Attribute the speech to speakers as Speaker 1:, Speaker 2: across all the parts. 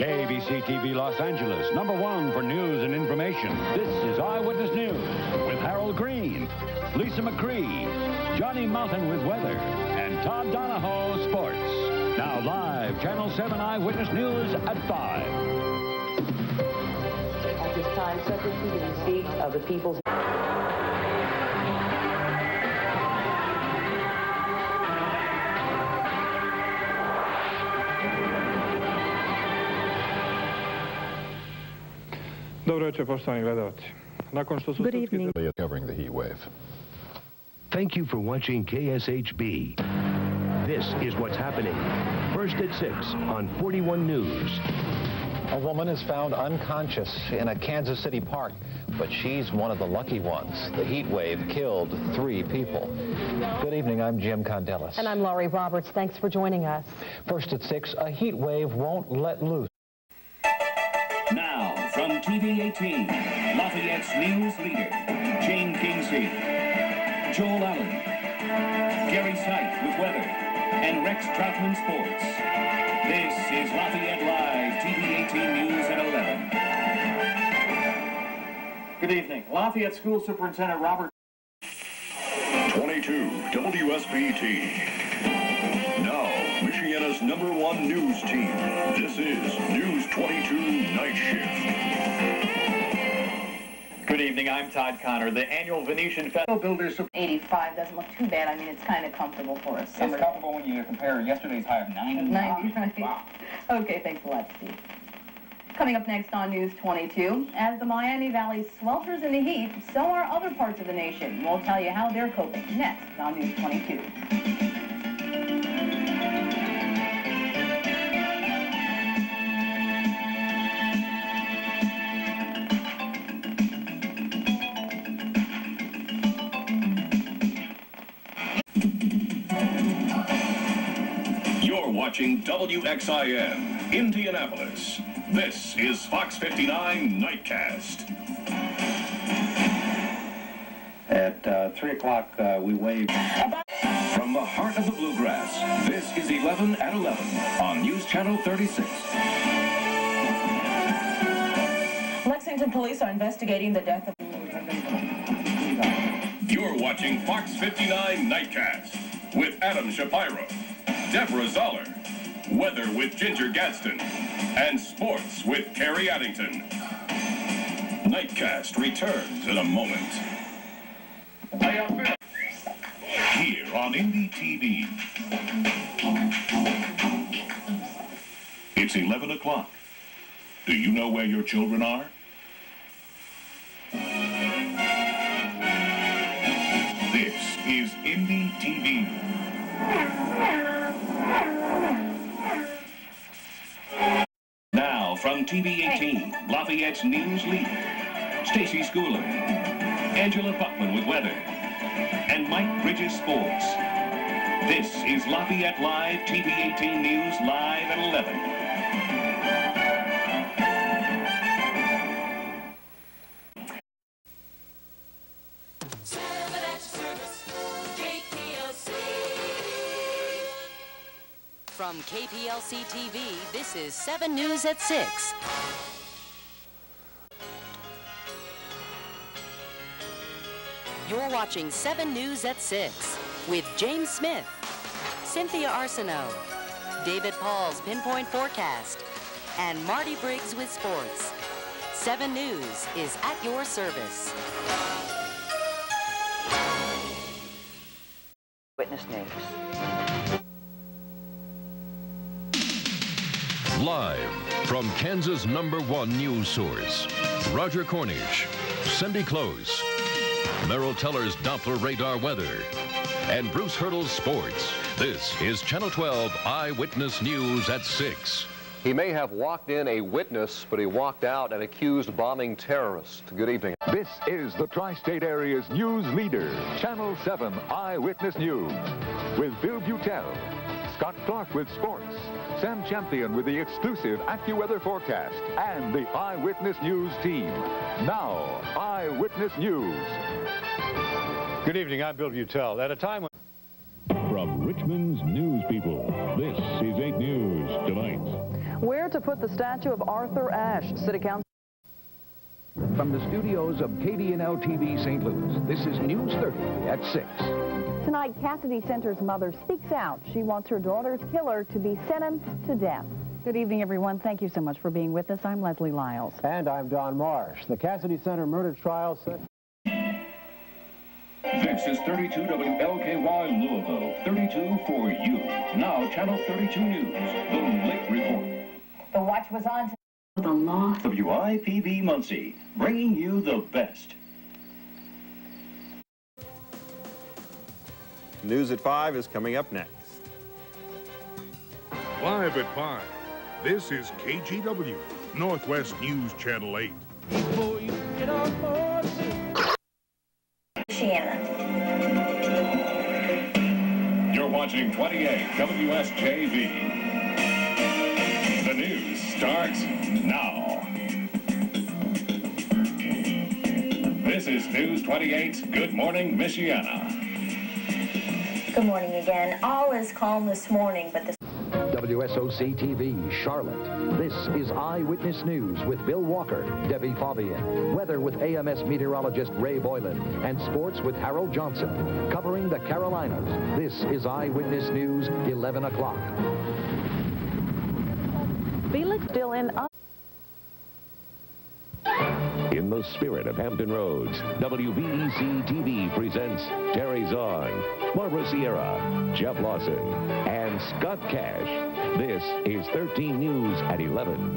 Speaker 1: KABC TV Los Angeles, number one for news and information. This is Eyewitness News with Harold Greene, Lisa McRee, Johnny Mountain with weather, and Todd Donoho sports. Now live, Channel 7 Eyewitness News at 5.
Speaker 2: At this time, to the receipt of the people's...
Speaker 3: Good
Speaker 4: sudski
Speaker 3: evening.
Speaker 5: covering the heat wave.
Speaker 6: Thank you for watching KSHB. This is what's happening. First at 6 on 41 News.
Speaker 5: A woman is found unconscious in a Kansas City park, but she's one of the lucky ones. The heat wave killed three people. Good evening, I'm Jim Condelles.
Speaker 3: And I'm Laurie Roberts. Thanks for joining us.
Speaker 5: First at 6, a heat wave won't let loose.
Speaker 7: Now, from TV 18, Lafayette's news leader, Jane Kingsley, Joel Allen, Gary Seif with weather, and Rex Troutman sports. This is Lafayette Live, TV 18 News at 11.
Speaker 8: Good evening. Lafayette School Superintendent Robert
Speaker 9: 22 WSBT. Now, Michiana's number one news team. This is News 22 Night Shift.
Speaker 8: Good evening. I'm Todd Connor. The annual Venetian Festival Builders
Speaker 10: 85 doesn't look too bad. I mean, it's kind of comfortable for us.
Speaker 8: It's comfortable when you compare yesterday's high of 90.
Speaker 10: 90, right? Okay, thanks a lot, Steve. Coming up next on News 22, as the Miami Valley swelters in the heat, so are other parts of the nation. We'll tell you how they're coping next on News 22.
Speaker 9: Watching WXIN, Indianapolis. This is Fox 59 Nightcast.
Speaker 8: At uh, 3 o'clock, uh, we wave.
Speaker 9: From the heart of the bluegrass, this is 11 at 11 on News Channel 36.
Speaker 10: Lexington police are investigating the death of...
Speaker 9: You're watching Fox 59 Nightcast with Adam Shapiro, Deborah Zoller, Weather with Ginger Gadsden, and Sports with Carrie Addington. Nightcast returns in a moment. Here on Indy TV. It's 11 o'clock. Do you know where your children are? This is Indy TV. From TV 18, Lafayette's news leader, Stacy Schooler, Angela Buckman with weather, and Mike Bridges sports. This is Lafayette Live, TV 18 News, live at 11.
Speaker 11: KPLC TV, this is 7 News at 6. You're watching 7 News at 6 with James Smith, Cynthia Arsenault, David Paul's Pinpoint Forecast, and Marty Briggs with sports. 7 News is at your service.
Speaker 2: Witness News.
Speaker 6: Live from Kansas' number one news source, Roger Cornish, Cindy Close, Merrill Teller's Doppler radar weather, and Bruce Haertl's sports. This is Channel 12 Eyewitness News at 6.
Speaker 12: He may have walked in a witness, but he walked out an accused bombing terrorist. Good evening.
Speaker 13: This is the tri-state area's news leader, Channel 7 Eyewitness News, with Bill Beutel, Scott Clark with sports, Sam Champion with the exclusive AccuWeather forecast, and the Eyewitness News team. Now, Eyewitness News.
Speaker 14: Good evening, I'm Bill Beutel. At a time when...
Speaker 1: From Richmond's news people, this is 8 News Tonight.
Speaker 15: Where to put the statue of Arthur Ashe? City Council.
Speaker 16: From the studios of KDNL TV St. Louis, this is News 30 at 6.
Speaker 17: Tonight, Cassidy Senter's mother speaks out. She wants her daughter's killer to be sentenced to death. Good evening, everyone. Thank you so much for being with us. I'm Leslie Lyles.
Speaker 1: And I'm Don Marsh. The Cassidy Senter murder trial set...
Speaker 12: This is 32 WLKY Louisville, 32 for you. Now, Channel 32 News, the late report.
Speaker 10: The watch was on
Speaker 12: The law. WIPB Muncie, bringing you the best.
Speaker 18: News at 5 is coming up next.
Speaker 19: Live at 5, this is KGW, Northwest News Channel 8. Before you get on board,
Speaker 12: You're watching 28 WSJV. The news starts now. This is News 28's Good Morning, Michiana.
Speaker 20: Good morning again. All is calm this morning, but the
Speaker 16: WSOC TV, Charlotte. This is Eyewitness News with Bill Walker, Debbie Fabian, weather with AMS meteorologist Ray Boylan, and sports with Harold Johnson. Covering the Carolinas, this is Eyewitness News, 11 o'clock.
Speaker 15: Felix still in
Speaker 6: In the spirit of Hampton Roads, WVEC TV presents Terry Zahn, Barbara Ciara, Jeff Lawson, and Scott Cash. This is 13 News at 11.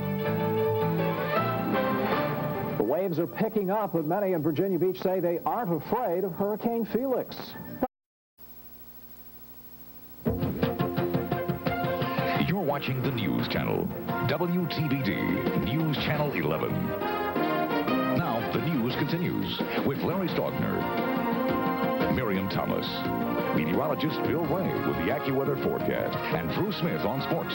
Speaker 1: The waves are picking up, but many in Virginia Beach say they aren't afraid of Hurricane Felix.
Speaker 13: You're watching the News Channel, WTVD, News Channel 11. Now, the news continues with Larry Stogner, Miriam Thomas, meteorologist Bill Way with the AccuWeather forecast, and Drew Smith on sports.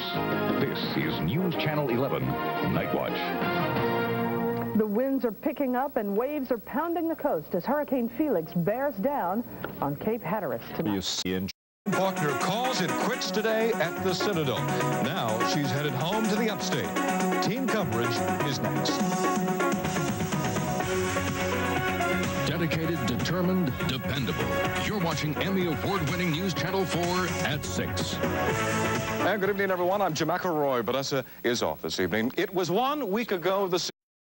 Speaker 13: This is News Channel 11, Night Watch.
Speaker 15: The winds are picking up and waves are pounding the coast as Hurricane Felix bears down on Cape Hatteras tonight.
Speaker 21: You see in Faulkner calls it quits today at the Citadel. Now she's headed home to the upstate. Team coverage is next.
Speaker 22: Dedicated, determined, dependable. You're watching Emmy Award-winning News Channel 4 at 6.
Speaker 21: And good evening, everyone. I'm Jim McElroy. Vanessa is off this evening. It was one week ago the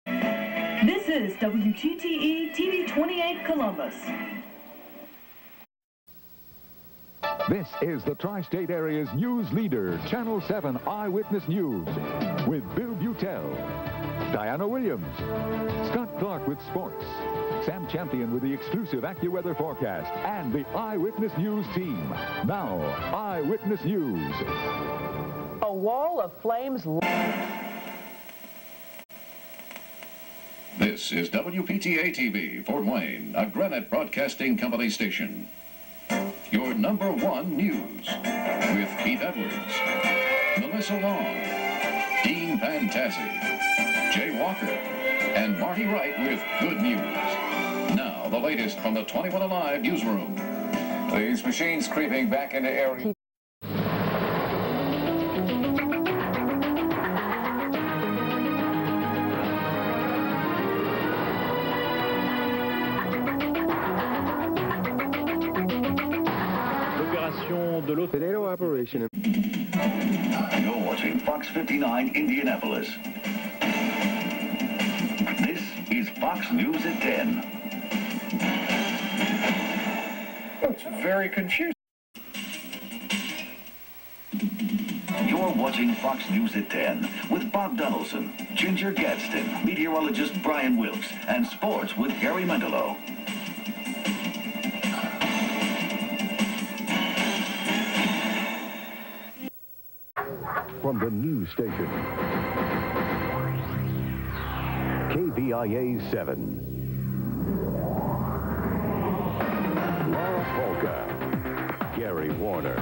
Speaker 10: This is WTTE TV 28 Columbus.
Speaker 23: This is the tri-state area's news leader, Channel 7 Eyewitness News, with Bill Beutel, Diana Williams, Scott Clark with sports, Sam Champion with the exclusive AccuWeather forecast, and the Eyewitness News team. Now, Eyewitness News.
Speaker 15: A wall of flames.
Speaker 12: This is WPTA TV, Fort Wayne, a Granite Broadcasting Company station. Your number one news with Keith Edwards, Melissa Long, Dean Fantassi, Jay Walker, and Marty Wright with good news. Now, the latest from the 21 Alive newsroom.
Speaker 24: These machines creeping back into area.
Speaker 25: L'opération de l'autre.
Speaker 3: Tornado operation.
Speaker 26: You're watching Fox 59 Indianapolis. This is Fox News at 10.
Speaker 27: It's very confusing.
Speaker 26: You're watching Fox News at 10 with Bob Donaldson, Ginger Gadsden, meteorologist Brian Wilkes, and sports with Gary Mendelow.
Speaker 16: From the news station, KVIA 7. Polka, Gary Warner.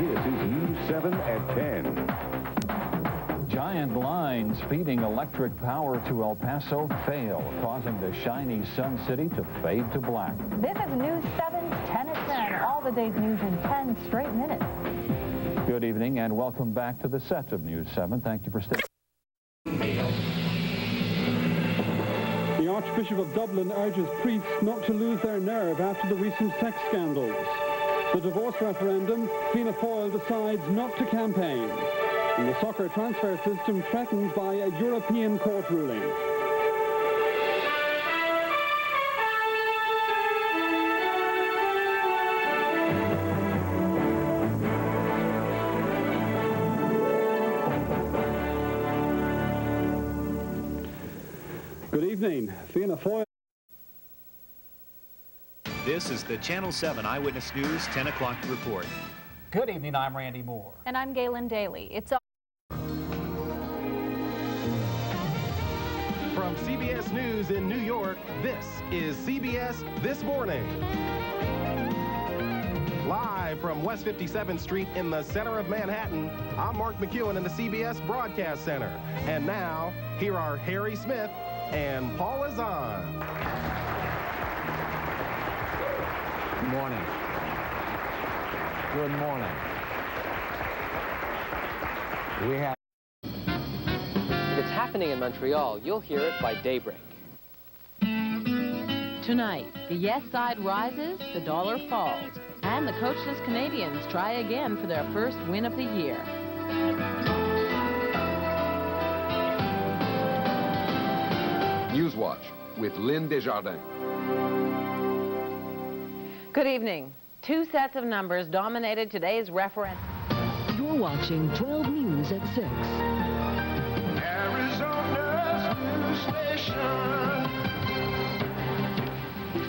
Speaker 16: This is News 7 at 10.
Speaker 5: Giant lines feeding electric power to El Paso fail, causing the shiny Sun City to fade to black.
Speaker 28: This is News 7's 10 at 10. All the day's news in 10 straight minutes.
Speaker 29: Good evening and welcome back to the set of News 7. Thank you for staying.
Speaker 30: Archbishop of Dublin urges priests not to lose their nerve after the recent sex scandals. The divorce referendum, Fianna Fáil decides not to campaign. And the soccer transfer system threatened by a European court ruling. Good evening. Fianna Fáil.
Speaker 21: This is the Channel 7 Eyewitness News 10 o'clock report.
Speaker 31: Good evening, I'm Randy Moore.
Speaker 32: And I'm Galen Daly. It's all
Speaker 33: From CBS News in New York, this is CBS This Morning. Live from West 57th Street in the center of Manhattan, I'm Mark McEwen in the CBS Broadcast Center. And now, here are Harry Smith and Paula Zahn.
Speaker 3: Good morning. Good morning. We have.
Speaker 34: If it's happening in Montreal, you'll hear it by daybreak.
Speaker 35: Tonight, the yes side rises, the dollar falls, and the coachless Canadians try again for their first win of the year.
Speaker 36: Newswatch with Lynn Desjardins.
Speaker 35: Good evening. Two sets of numbers dominated today's referendum.
Speaker 37: You're watching 12 News at 6.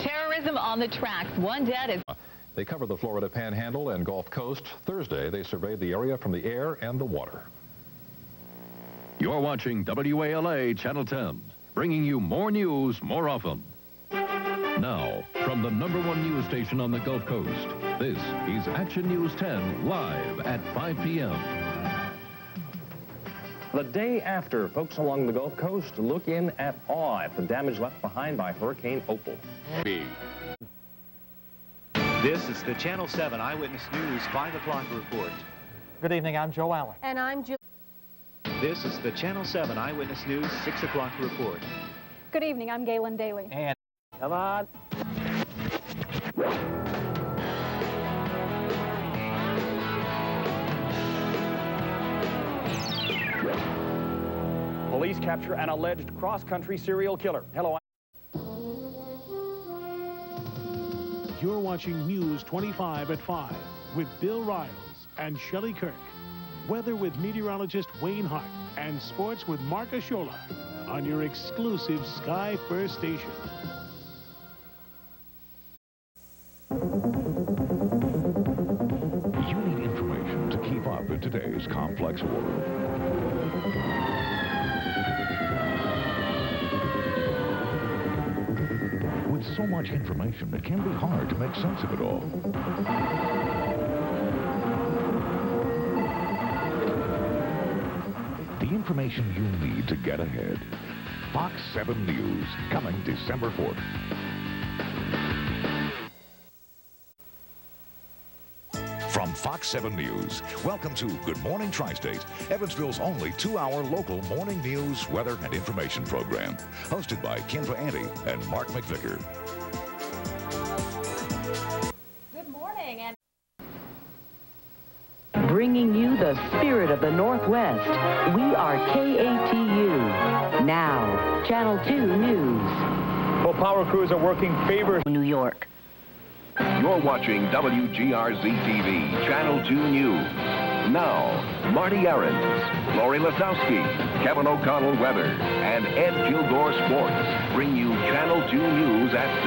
Speaker 1: Terrorism on the tracks. One dead is...
Speaker 38: They cover the Florida Panhandle and Gulf Coast. Thursday, they surveyed the area from the air and the water.
Speaker 6: You're watching WALA Channel 10, bringing you more news more often. Now, from the number one news station on the Gulf Coast, this is Action News 10 live at 5 p.m.
Speaker 18: The day after, folks along the Gulf Coast look in at awe at the damage left behind by Hurricane Opal.
Speaker 21: This is the Channel 7 Eyewitness News 5 o'clock report.
Speaker 31: Good evening, I'm Joe Allen.
Speaker 32: And I'm Julie.
Speaker 21: This is the Channel 7 Eyewitness News 6 o'clock report.
Speaker 32: Good evening, I'm Galen Daly.
Speaker 31: And
Speaker 3: Come on.
Speaker 31: police capture an alleged cross-country serial killer. Hello.
Speaker 39: You're watching News 25 at 5 with Bill Riles and Shelley Kirk. Weather with meteorologist Wayne Hart and sports with Mark Ashola on your exclusive Sky First station.
Speaker 13: You need information to keep up in today's complex world. With so much information, it can be hard to make sense of it all. Information you need to get ahead. Fox 7 News, coming December 4th.
Speaker 38: From Fox 7 News, welcome to Good Morning Tri-State, Evansville's only two-hour local morning news, weather, and information program. Hosted by Kendra Ante and Mark McVicker.
Speaker 37: Bringing you the spirit of the Northwest. We are KATU. Now, Channel 2 News.
Speaker 31: Well, power crews are working favor.
Speaker 37: New York.
Speaker 40: You're watching WGRZ-TV, Channel 2 News. Now, Marty Ahrens, Lori Lasowski, Kevin O'Connell Weather, and Ed Kilgore Sports bring you Channel 2 News at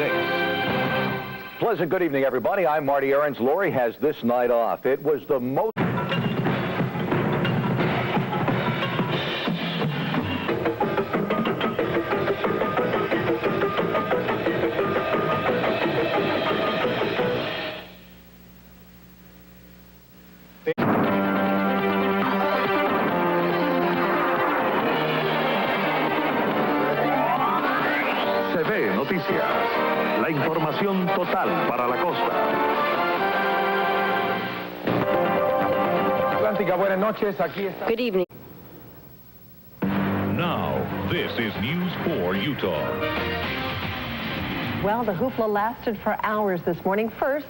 Speaker 40: 6.
Speaker 5: Pleasant good evening, everybody. I'm Marty Ahrens. Lori has this night off. It was the most...
Speaker 13: total para la costa.
Speaker 41: Mónica, buenas noches. Aquí está.
Speaker 42: Good evening.
Speaker 9: Now, this is News 4 Utah.
Speaker 3: Well, the hoopla lasted for hours this morning. First,